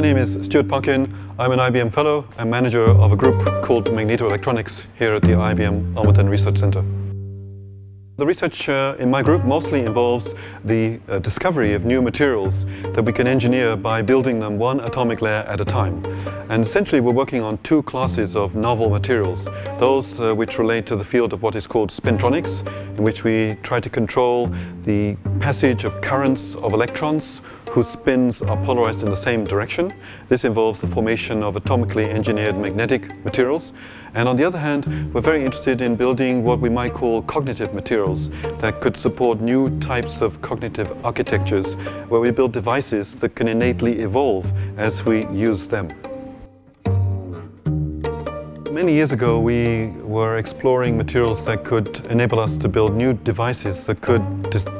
my name is Stuart Parkin. I'm an IBM Fellow and manager of a group called Magnetoelectronics here at the IBM Almaden Research Center. The research uh, in my group mostly involves the uh, discovery of new materials that we can engineer by building them one atomic layer at a time. And essentially we're working on two classes of novel materials. Those uh, which relate to the field of what is called spintronics, in which we try to control the passage of currents of electrons whose spins are polarized in the same direction. This involves the formation of atomically engineered magnetic materials. And on the other hand, we're very interested in building what we might call cognitive materials that could support new types of cognitive architectures where we build devices that can innately evolve as we use them. Many years ago, we were exploring materials that could enable us to build new devices that could,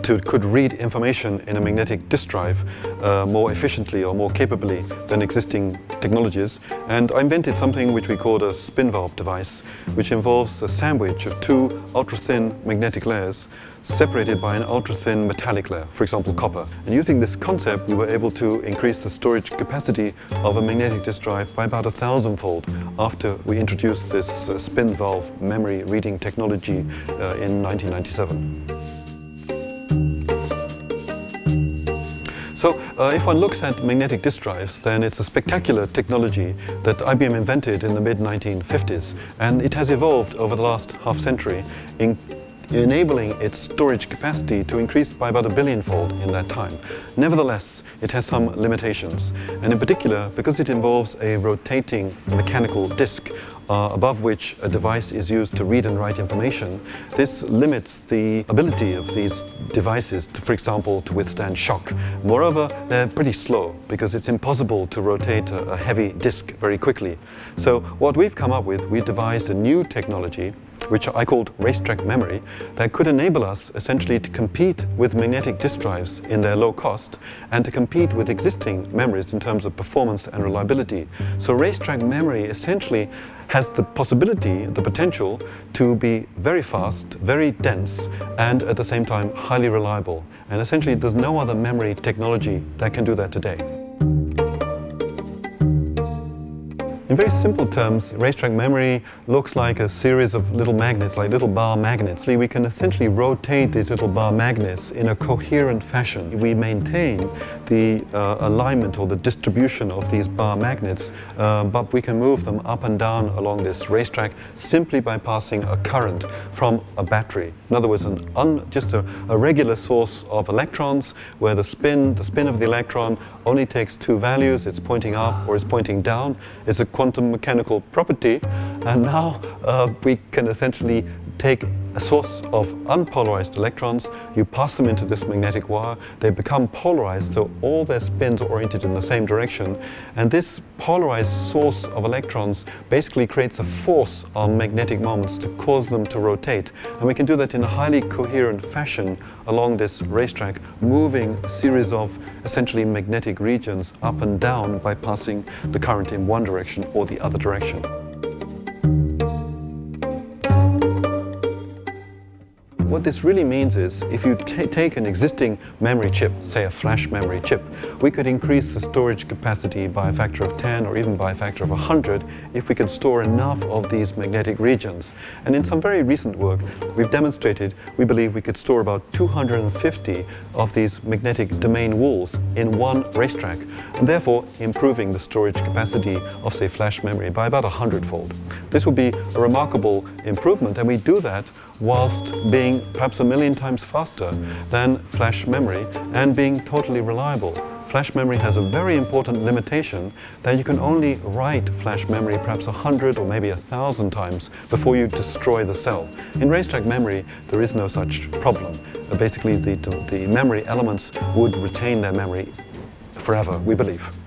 to, could read information in a magnetic disk drive uh, more efficiently or more capably than existing technologies. And I invented something which we called a spin valve device, which involves a sandwich of two ultra-thin magnetic layers separated by an ultra-thin metallic layer, for example copper. And using this concept we were able to increase the storage capacity of a magnetic disk drive by about a thousandfold after we introduced this uh, spin valve memory reading technology uh, in 1997. So uh, if one looks at magnetic disk drives, then it's a spectacular technology that IBM invented in the mid-1950s. And it has evolved over the last half century in enabling its storage capacity to increase by about a billionfold in that time. Nevertheless, it has some limitations, and in particular, because it involves a rotating mechanical disk uh, above which a device is used to read and write information, this limits the ability of these devices, to, for example, to withstand shock. Moreover, they're pretty slow because it's impossible to rotate a, a heavy disk very quickly. So what we've come up with, we devised a new technology which I called racetrack memory, that could enable us essentially to compete with magnetic disk drives in their low cost and to compete with existing memories in terms of performance and reliability. So racetrack memory essentially has the possibility, the potential to be very fast, very dense, and at the same time highly reliable. And essentially there's no other memory technology that can do that today. In very simple terms, racetrack memory looks like a series of little magnets, like little bar magnets. We can essentially rotate these little bar magnets in a coherent fashion. We maintain the uh, alignment or the distribution of these bar magnets, uh, but we can move them up and down along this racetrack simply by passing a current from a battery. In other words, an just a, a regular source of electrons where the spin, the spin of the electron only takes two values, it's pointing up or it's pointing down. It's a quantum mechanical property. And now uh, we can essentially take a source of unpolarized electrons, you pass them into this magnetic wire, they become polarized, so all their spins are oriented in the same direction. And this polarized source of electrons basically creates a force on magnetic moments to cause them to rotate. And we can do that in a highly coherent fashion along this racetrack, moving a series of essentially magnetic regions up and down by passing the current in one direction or the other direction. What this really means is if you take an existing memory chip, say a flash memory chip, we could increase the storage capacity by a factor of 10 or even by a factor of 100 if we could store enough of these magnetic regions. And in some very recent work, we've demonstrated we believe we could store about 250 of these magnetic domain walls in one racetrack, and therefore improving the storage capacity of, say, flash memory by about a hundredfold. This would be a remarkable improvement, and we do that whilst being perhaps a million times faster than flash memory and being totally reliable. Flash memory has a very important limitation that you can only write flash memory perhaps a hundred or maybe a thousand times before you destroy the cell. In racetrack memory, there is no such problem. Basically, the, the memory elements would retain their memory forever, we believe.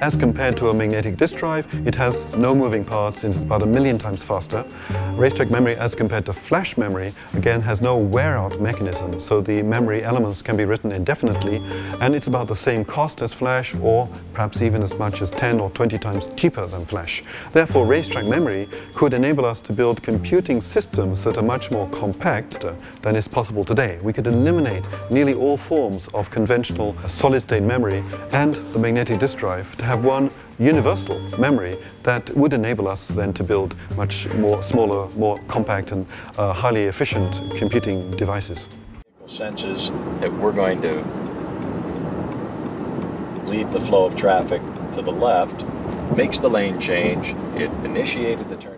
As compared to a magnetic disk drive, it has no moving parts since it's about a million times faster. Racetrack memory, as compared to flash memory, again has no wear-out mechanism, so the memory elements can be written indefinitely, and it's about the same cost as flash, or perhaps even as much as 10 or 20 times cheaper than flash. Therefore, racetrack memory could enable us to build computing systems that are much more compact than is possible today. We could eliminate nearly all forms of conventional solid-state memory and the magnetic disk drive have one universal memory that would enable us then to build much more smaller, more compact and uh, highly efficient computing devices. Senses that we're going to lead the flow of traffic to the left, makes the lane change, it initiated the turn.